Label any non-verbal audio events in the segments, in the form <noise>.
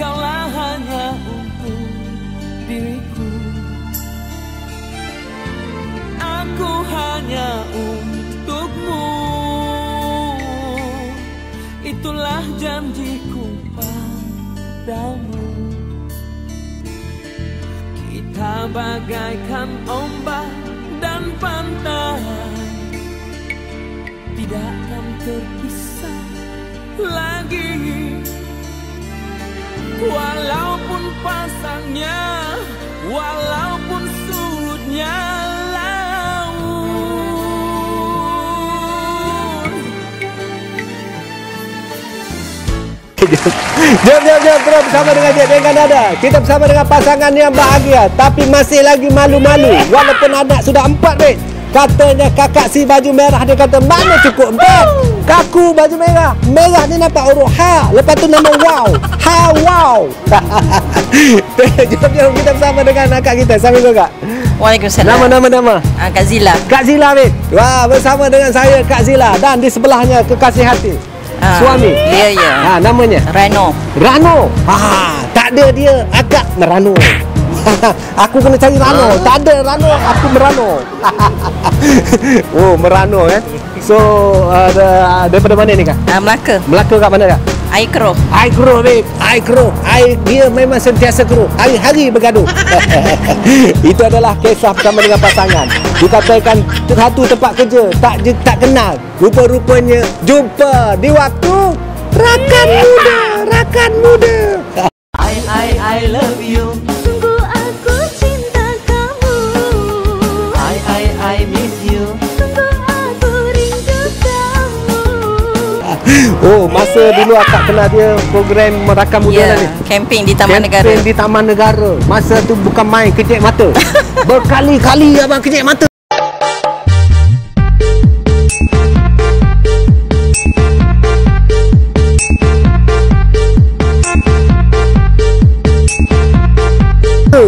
Engkaulah hanya untuk diriku. Aku hanya untukmu. Itulah janjiku padamu. Kita bagaikan ombak dan pantai. Tidak akan terpisah lagi Walaupun pasangnya Walaupun surutnya laut <laughs> Jom, jom, jom terus bersama dengan Cik dengan Nada. Kita bersama dengan pasangan yang bahagia tapi masih lagi malu-malu. Walaupun anak sudah empat, weh. Katanya kakak si baju merah dia kata mana cukup empat. Kaku baju merah. Merah ni nampak huruf ha. Lepas tu nama wow. Ha wow. <laughs> jom, jom kita bersama dengan akak kita. Assalamualaikum kak. Waalaikumsalam. Nama, nama, nama. Ah, Kak Zila. Kak Zila, weh. Wah, bersama dengan saya Kak Zila dan di sebelahnya kekasih hati. Ah, Suami. Ya, ya. Ha, namanya? Reno. Rano. Ha, tak ada dia agak merano. <laughs> aku kena cari Rano. Tak ada Rano, aku merano. <laughs> oh, merano eh. So, uh, daripada mana ni kak? Ah, Melaka. Melaka kat mana kak? Air keruh. I grow babe I grow I dia memang sentiasa grow Hari-hari bergaduh <laughs> Itu adalah kisah bersama dengan pasangan Dikatakan satu tempat kerja Tak tak kenal Rupa-rupanya Jumpa di waktu Rakan muda Rakan muda I, I, I love you Oh masa dulu akak kenal dia Program Rakan Muda Ya, lah ni camping di Taman Negara. Campaign di Taman Negara. Masa tu bukan main kecik mata. <laughs> Berkali-kali abang kecik mata.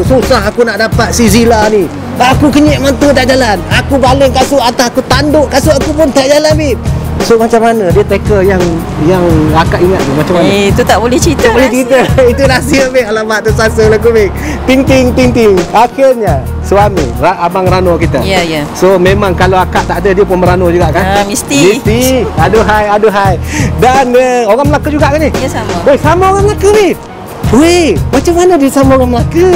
Susah aku nak dapat si Zila ni. Aku kenyek mata tak jalan. Aku baling kasut atas Aku tanduk kasut aku pun tak jalan Bib So macam mana dia tackle yang Yang akak ingat tu? Macam mana? Eh, itu tak boleh cerita. Tak boleh cerita. <laughs> Itu rahsia Bik. Alamak tersasa lagu Bik. Ting ting ting ting. Akhirnya Suami Ra- Abang Rano kita. Ya, ya. So memang kalau akak tak ada Dia pun merano juga kan? Ah, mesti. Mesti. Aduhai Aduhai Dan uh, orang Melaka juga kan ni? Ya, sama. Weh sama orang Melaka ni Weh Macam mana dia sama orang Melaka?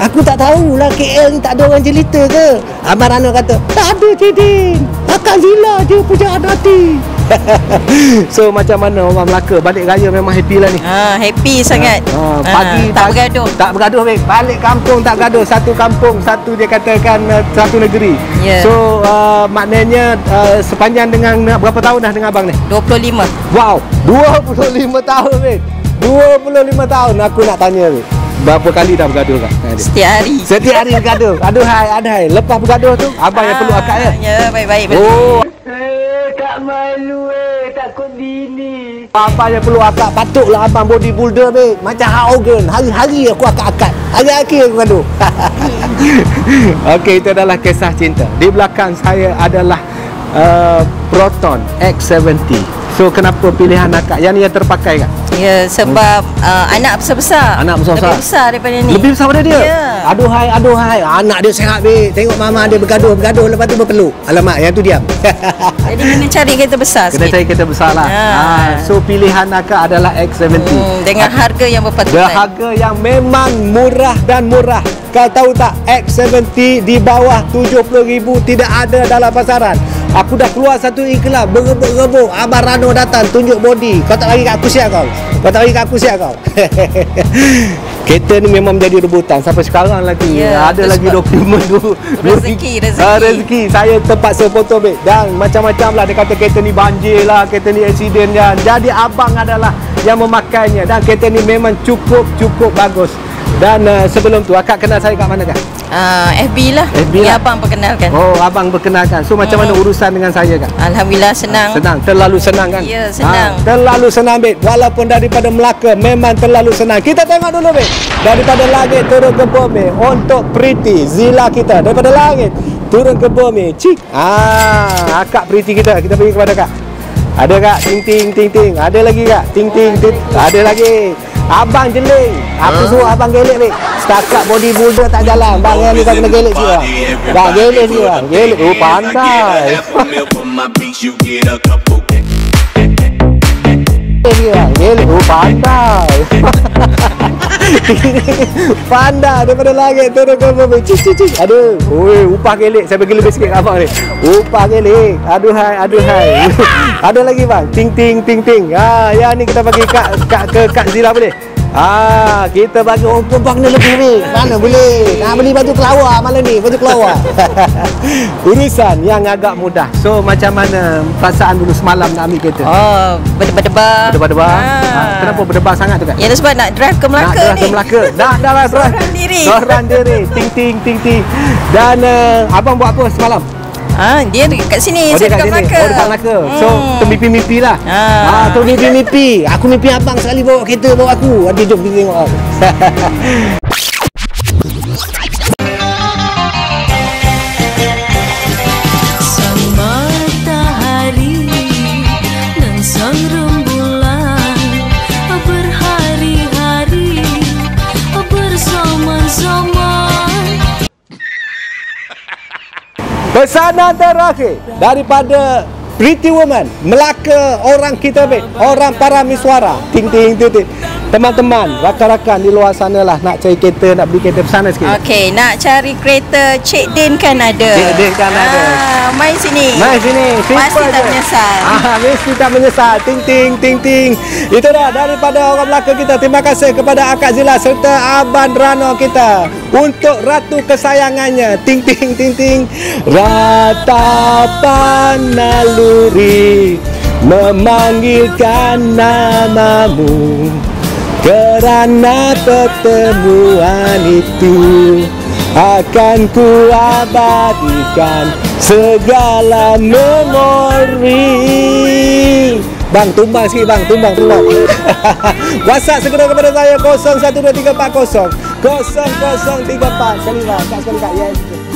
Aku tak tahulah KL ni tak ada orang jelita ke? Abang Rano kata Tak ada Tidin Akak Zila je puja hati <laughs> So macam mana orang Melaka Balik raya memang happy lah ni Ah, happy sangat. Ah, Ah, pagi tak pagi- bergaduh. Tak bergaduh baik. Balik kampung tak bergaduh. Satu kampung, satu dia katakan uh, satu negeri. Ya. So uh, maknanya uh, sepanjang dengan uh, berapa tahun dah dengan abang ni? 25. Wow, 25 <laughs> tahun baik. 25 tahun aku nak tanya baik. Berapa kali dah bergaduh kak? Setiap hari. Setiap hari bergaduh. Aduh hai, adai. Lepas bergaduh tu abang yang perlu akak ya. Ya, baik-baik. Oh, Eh, tak malu eh. Takut bini Abang yang perlu akak Patutlah abang bodybuilder babe. Macam Hulk Hogan Hari-hari aku akak-akak. Hari-hari aku gaduh. <laughs> Okey itu adalah kisah cinta. Di belakang saya adalah uh, Proton X70 So kenapa pilihan akak? Yang ni yang terpakai kak Ya, sebab uh, anak besar-besar. Anak besar-besar. Lebih besar daripada ni. Lebih besar daripada dia Ya. Aduhai aduhai Anak dia sehat babe Tengok mama dia bergaduh-bergaduh Lepas tu berpeluk Alamak yang tu diam <laughs> Jadi kena cari kereta besar Kena sikit. cari kereta besar lah Ha. ha. So pilihan akak adalah X70 Hmm, dengan harga yang berpatutan. Harga yang memang murah dan murah. Kau tahu tak X70 di bawah 70,000 tidak ada dalam pasaran. Aku dah keluar satu iklan berebut-rebut. Abang Rano datang tunjuk body. Kau tak bagi kat aku siap kau? Kau tak bagi kat aku siap kau? <laughs> Kereta ni memang menjadi rebutan. Sampai sekarang lagi. Ya, Ada lagi dokumen tu. <laughs> Rezeki, <laughs> rezeki. Ah, rezeki. Saya terpaksa foto babe. Dan macam-macam lah. Dia kata kereta ni banjir lah. Kereta ni accident kan Jadi abang adalah Yang memakainya. Dan kereta ni memang cukup-cukup bagus. Dan uh, sebelum tu Akak kenal saya kat mana kak? Ah, FB lah. FB Ni lah. abang perkenalkan. Oh abang berkenalkan So macam mana urusan dengan saya kak? Alhamdulillah senang. Senang, terlalu senang kan? Ya, senang. Ha, terlalu senang, Beb. Walaupun daripada Melaka, memang terlalu senang. Kita tengok dulu, Beb. Daripada langit turun ke bumi untuk Priti, Zila kita. Daripada langit turun ke bumi. Cik. Ah, akak Priti kita. Kita pergi kepada kak. Ada kak? Ting ting ting ting. Ada lagi kak? Ting ting ting. Ada lagi. Abang jeling. Aku suruh abang gelek ni. Setakat bodybuilder tak jalan. Bang yang ni kau kena gelek sikit bang. Bang gelek sikit bang. Gelek. Oh pandai. Gelek. Oh pandai. pandai daripada langit turun ke bumi. Cik cik cik. Aduh. Oi, upah gelek. Saya bagi lebih sikit abang ni. Upah gelek. Aduhai, aduhai. <laughs> Ada lagi bang. Ting ting ting ting. Ha, yang ni kita bagi kat, kat ke Kak Zira boleh? Ah, kita bagi orang perempuan kena lebih ni. Mana boleh? Nak beli baju kelawar malam ni, baju kelawar. <laughs> Urusan yang agak mudah. So macam mana perasaan dulu semalam nak ambil kereta? Oh, berdebar-debar. Berdebar-debar. Ah. Ha, kenapa berdebar sangat tu kan? Ya, sebab nak drive ke Melaka nak ni. ke Melaka. <laughs> Dah dah lah drive. Seorang diri. Seorang diri. Ting ting ting ting. Dan uh, abang buat apa semalam? Ah, dia dekat sini, Oh, saya kat dekat sini. Melaka. Oh, dekat Melaka. So, Hmm. termimpi-mimpi lah. Ah. Ah, tu mimpi-mimpi. Aku mimpi abang sekali bawa kereta bawa aku. Ada jom kita tengok. <laughs> Pesanan terakhir daripada Pretty Woman Melaka orang kita baik Orang para miswara. Ting ting ting ting Teman-teman Rakan-rakan di luar sana lah Nak cari kereta Nak beli kereta Pesana sikit Okey, nak cari kereta Cik Din kan ada. Cik Din kan ada. Ah, main sini. Mari sini simple Pasti tak je. menyesal. ah, Mesti tak menyesal Ting ting ting ting Itu dah daripada orang Melaka kita Terima kasih kepada Akak Zila Serta Abang Rano kita Untuk ratu kesayangannya Ting ting ting ting Ratapan naluri Memanggilkan namamu Kerana pertemuan itu Akan ku abadikan segala memori. Bang, tumbang sikit bang, tumbang, tumbang. <laughs> WhatsApp segera kepada saya 012340 0034 Sekali bang, kat sekali kat yes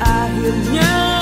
akhirnya.